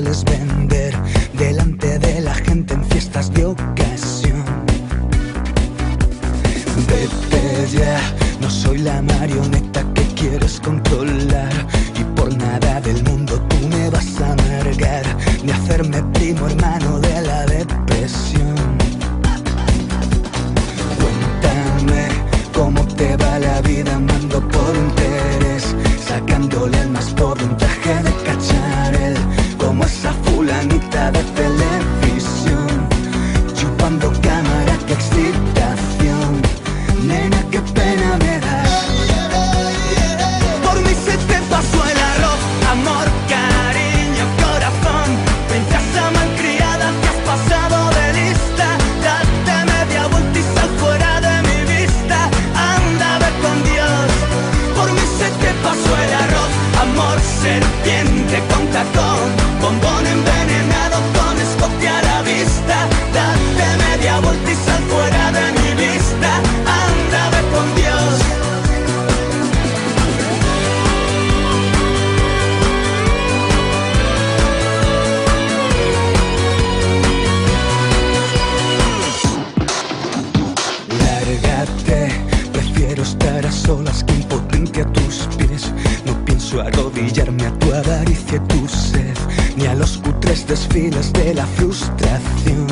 sueles vender delante de la gente en fiestas de ocasión. Vete ya, no soy la marioneta Sabbath pienso arrodillarme a tu avaricia y tu sed, ni a los cutres desfiles de la frustración.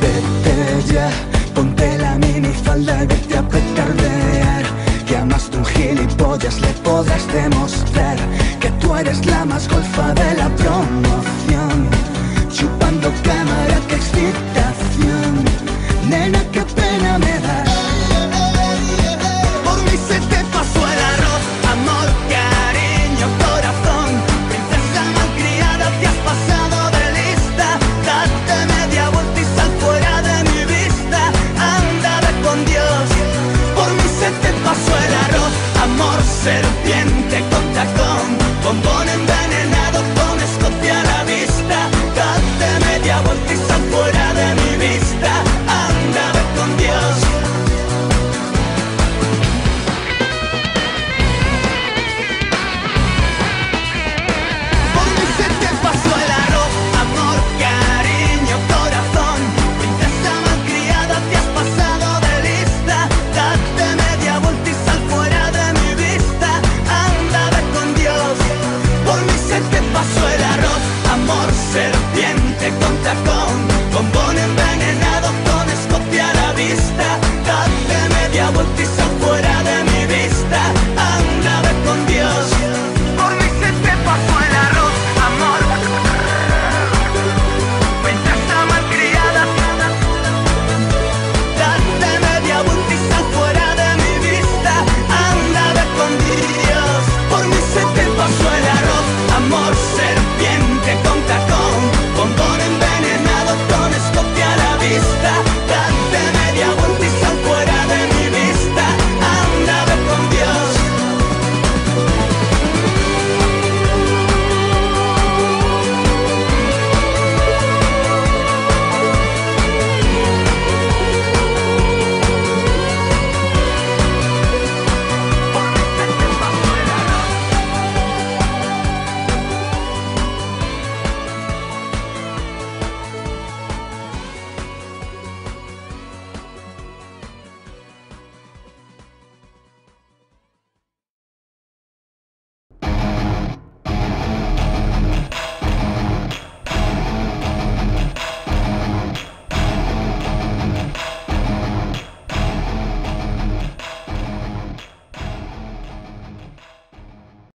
Vete ya, ponte la minifalda y vete a petardear. Que a más de un gilipollas le podrás demostrar que tú eres la más golfa de la promoción.